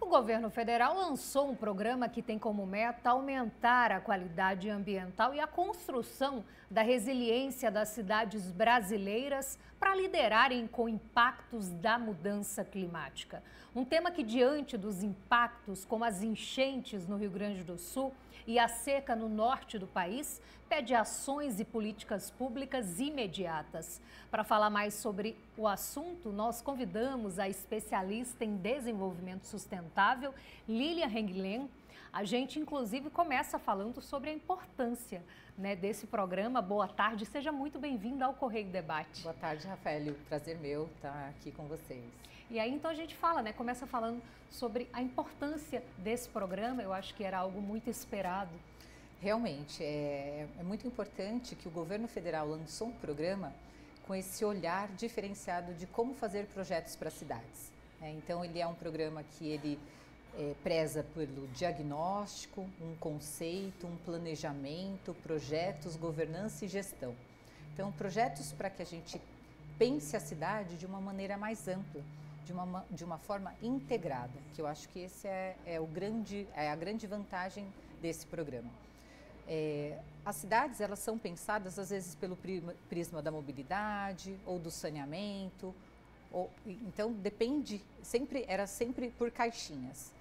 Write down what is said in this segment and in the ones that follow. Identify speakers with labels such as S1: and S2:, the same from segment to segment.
S1: O governo federal lançou um programa que tem como meta aumentar a qualidade ambiental e a construção da resiliência das cidades brasileiras para liderarem com impactos da mudança climática. Um tema que, diante dos impactos, como as enchentes no Rio Grande do Sul e a seca no norte do país, pede ações e políticas públicas imediatas. Para falar mais sobre o assunto, nós convidamos a especialista em desenvolvimento sustentável, Lilia Henglen. A gente, inclusive, começa falando sobre a importância né, desse programa. Boa tarde, seja muito bem-vindo ao Correio Debate.
S2: Boa tarde, Rafael. Prazer meu estar aqui com vocês.
S1: E aí, então, a gente fala, né, começa falando sobre a importância desse programa. Eu acho que era algo muito esperado.
S2: Realmente, é, é muito importante que o governo federal lançou um programa com esse olhar diferenciado de como fazer projetos para cidades. É, então, ele é um programa que ele é, preza pelo diagnóstico, um conceito, um planejamento, projetos, governança e gestão. Então, projetos para que a gente pense a cidade de uma maneira mais ampla, de uma, de uma forma integrada, que eu acho que esse é, é o grande, é a grande vantagem desse programa. É, as cidades elas são pensadas às vezes pelo prisma da mobilidade ou do saneamento, ou, então depende sempre era sempre por caixinhas.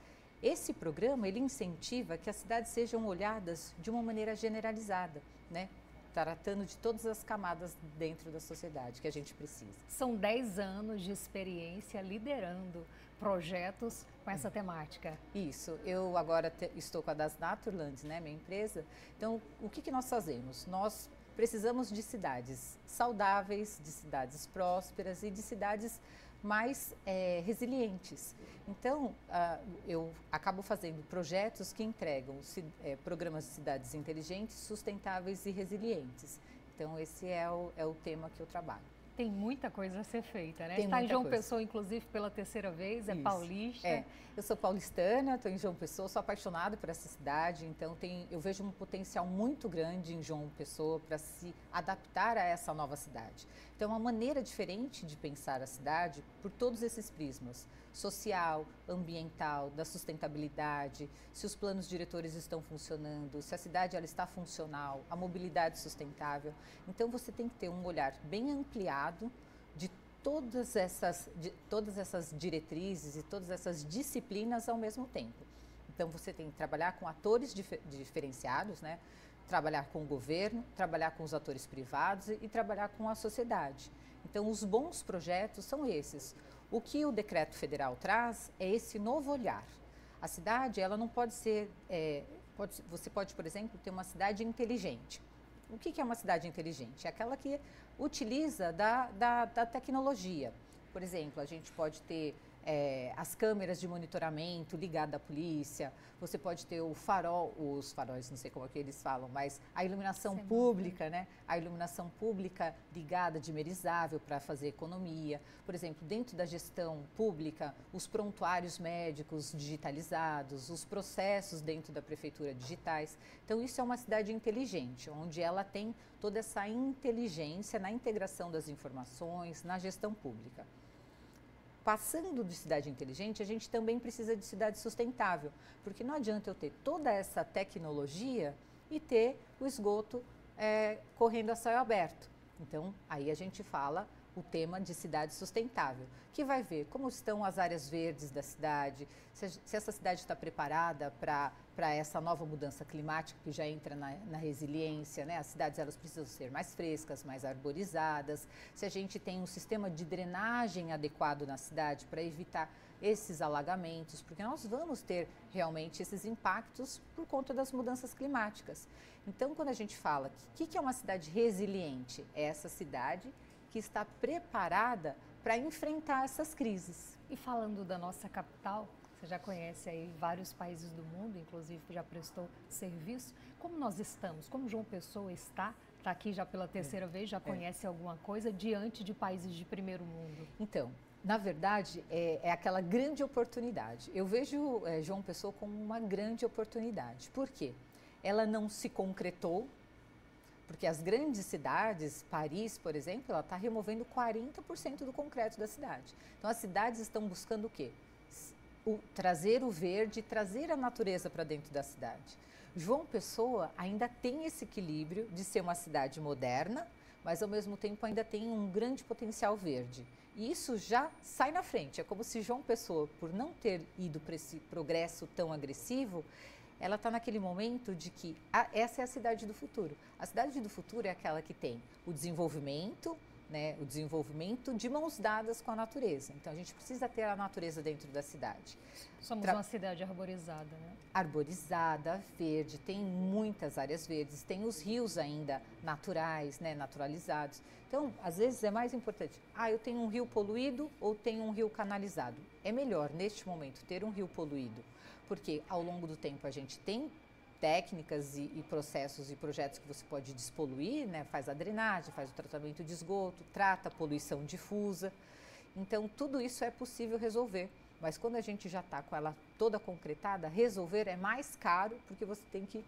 S2: Esse programa ele incentiva que as cidades sejam olhadas de uma maneira generalizada, né? Tratando de todas as camadas dentro da sociedade que a gente precisa.
S1: São 10 anos de experiência liderando projetos com essa temática.
S2: Isso. Eu agora te, estou com a Das Naturlands, né, minha empresa. Então, o que, que nós fazemos? Nós precisamos de cidades saudáveis, de cidades prósperas e de cidades mais é, resilientes. Então, uh, eu acabo fazendo projetos que entregam é, programas de cidades inteligentes, sustentáveis e resilientes. Então, esse é o, é o tema que eu trabalho
S1: tem muita coisa a ser feita, né?
S2: Tem
S1: Está
S2: em
S1: João
S2: coisa.
S1: Pessoa, inclusive, pela terceira vez, é Isso. paulista.
S2: É, eu sou paulistana, estou em João Pessoa, sou apaixonada por essa cidade, então tem, eu vejo um potencial muito grande em João Pessoa para se adaptar a essa nova cidade. Então, é uma maneira diferente de pensar a cidade por todos esses prismas social, ambiental, da sustentabilidade, se os planos diretores estão funcionando, se a cidade ela está funcional, a mobilidade sustentável. Então você tem que ter um olhar bem ampliado de todas essas, de todas essas diretrizes e todas essas disciplinas ao mesmo tempo. Então você tem que trabalhar com atores dif diferenciados, né? trabalhar com o governo, trabalhar com os atores privados e, e trabalhar com a sociedade. Então os bons projetos são esses o que o decreto federal traz é esse novo olhar. A cidade, ela não pode ser, é, pode, você pode, por exemplo, ter uma cidade inteligente. O que, é uma cidade inteligente? É aquela que utiliza da, da, da tecnologia. Por exemplo, a gente pode ter é, as câmeras de monitoramento ligadas à polícia, você pode ter o farol, os faróis, não sei como é que eles falam, mas a iluminação Sim. pública, né? A iluminação pública ligada, dimerizável para fazer economia. Por exemplo, dentro da gestão pública, os prontuários médicos digitalizados, os processos dentro da prefeitura digitais. Então, isso é uma cidade inteligente, onde ela tem toda essa inteligência na integração das informações, na gestão pública passando de cidade inteligente, a gente também precisa de cidade sustentável, porque não adianta eu ter toda essa tecnologia e ter o esgoto é, correndo a céu aberto. Então, aí a gente fala o tema de cidade sustentável, que vai ver como estão as áreas verdes da cidade, se, se essa cidade está preparada para essa nova mudança climática que já entra na, na, resiliência, né? As cidades elas precisam ser mais frescas, mais arborizadas, se a gente tem um sistema de drenagem adequado na cidade para evitar esses alagamentos, porque nós vamos ter realmente esses impactos por conta das mudanças climáticas. Então, quando a gente fala que o que é uma cidade resiliente, é essa cidade que está preparada para enfrentar essas crises.
S1: E falando da nossa capital, você já conhece aí vários países do mundo, inclusive já prestou serviço. Como nós estamos? Como João Pessoa está? Está aqui já pela terceira é. vez, já é. conhece é. alguma coisa diante de países de primeiro mundo?
S2: Então, na verdade, é, é aquela grande oportunidade. Eu vejo é, João Pessoa como uma grande oportunidade. Por quê? Ela não se concretou porque as grandes cidades, Paris, por exemplo, ela está removendo 40% do concreto da cidade. Então as cidades estão buscando o quê? o, trazer o verde, trazer a natureza para dentro da cidade. João Pessoa ainda tem esse equilíbrio de ser uma cidade moderna, mas ao mesmo tempo ainda tem um grande potencial verde. E isso já sai na frente. É como se João Pessoa, por não ter ido para esse progresso tão agressivo, ela está naquele momento de que a, essa é a cidade do futuro. A cidade do futuro é aquela que tem o desenvolvimento, né, o desenvolvimento de mãos dadas com a natureza. Então a gente precisa ter a natureza dentro da cidade.
S1: Somos Tra uma cidade arborizada, né?
S2: Arborizada, verde, tem muitas áreas verdes, tem os rios ainda naturais, né, naturalizados. Então, às vezes é mais importante, ah, eu tenho um rio poluído ou tenho um rio canalizado. É melhor neste momento ter um rio poluído, porque ao longo do tempo a gente tem técnicas e, e, processos e projetos que você pode despoluir, né? faz a drenagem, faz o tratamento de esgoto, trata a poluição difusa. Então, tudo isso é possível resolver. Mas quando a gente já está com ela toda concretada, resolver é mais caro porque você tem que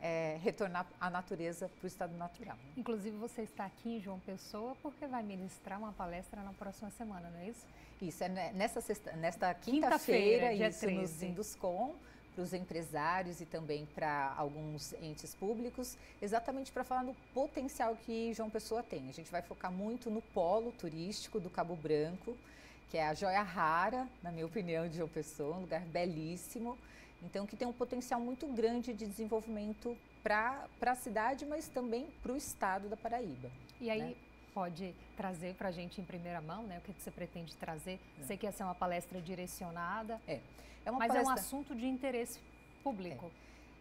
S2: é, retornar a natureza para o estado natural.
S1: Inclusive, você está aqui em João Pessoa porque vai ministrar uma palestra na próxima semana, não é isso?
S2: Isso, é nessa sexta, nesta quinta-feira, quinta isso, 13. nos Induscom para os empresários e também para alguns entes públicos, exatamente para falar do potencial que João Pessoa tem. A gente vai focar muito no polo turístico do Cabo Branco, que é a joia rara, na minha opinião, de João Pessoa, um lugar belíssimo, então que tem um potencial muito grande de desenvolvimento para a cidade, mas também para o estado da Paraíba.
S1: E aí, né? pode trazer para a gente em primeira mão, né? O que, que você pretende trazer? É. Sei que essa é uma palestra direcionada.
S2: É.
S1: É mas palestra... é um assunto de interesse público.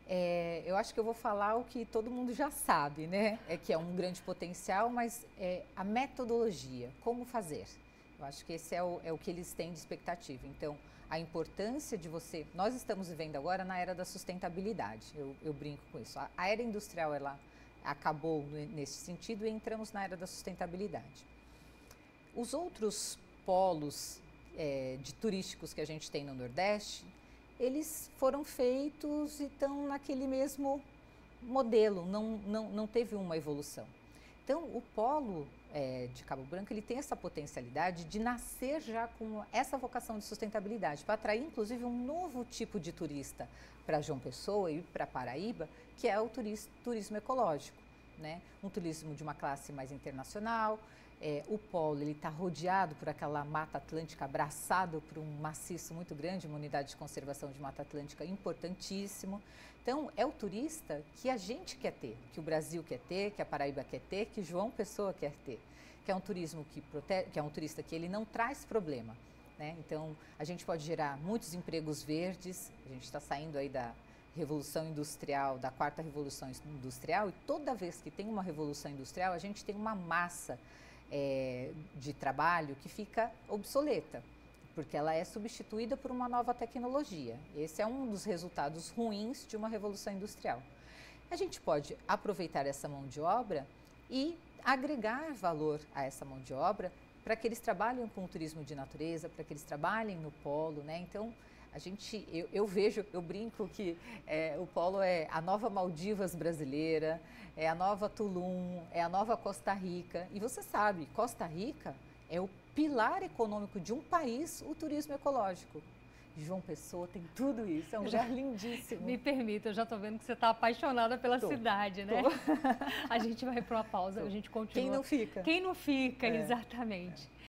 S2: É. é. eu acho que eu vou falar o que todo mundo já sabe, né? É que é um grande potencial, mas é a metodologia, como fazer. Eu acho que esse é o, é o que eles têm de expectativa. Então, a importância de você. Nós estamos vivendo agora na era da sustentabilidade. Eu, eu brinco com isso. A, a era industrial ela acabou nesse sentido e entramos na era da sustentabilidade. Os outros polos é, de turísticos que a gente tem no Nordeste, eles foram feitos e estão naquele mesmo modelo, não, não, não teve uma evolução. Então, o polo é, de Cabo Branco ele tem essa potencialidade de nascer já com essa vocação de sustentabilidade, para atrair inclusive um novo tipo de turista para João Pessoa e para Paraíba, que é o turismo, turismo ecológico. Né? Um turismo de uma classe mais internacional, é, o polo está rodeado por aquela mata atlântica, abraçado por um maciço muito grande, uma unidade de conservação de mata atlântica importantíssimo. Então, é o turista que a gente quer ter, que o Brasil quer ter, que a Paraíba quer ter, que João Pessoa quer ter. Que é um turismo que, protege, que é um turista que ele não traz problema. Né? Então, a gente pode gerar muitos empregos verdes, a gente está saindo aí da revolução industrial, da quarta revolução industrial, e toda vez que tem uma revolução industrial, a gente tem uma massa é, de trabalho que fica obsoleta, porque ela é substituída por uma nova tecnologia. Esse é um dos resultados ruins de uma revolução industrial. A gente pode aproveitar essa mão de obra e agregar valor a essa mão de obra para que eles trabalhem com o turismo de natureza, para que eles trabalhem no polo, né? Então, a gente, eu, eu vejo, eu brinco que é, o Polo é a nova Maldivas brasileira, é a nova Tulum, é a nova Costa Rica. E você sabe, Costa Rica é o pilar econômico de um país, o turismo ecológico. João Pessoa tem tudo isso, é um lugar lindíssimo.
S1: Me permita, eu já estou vendo que você está apaixonada pela tô, cidade, né? a gente vai para uma pausa, tô. a gente continua.
S2: Quem não fica?
S1: Quem não fica, é. exatamente.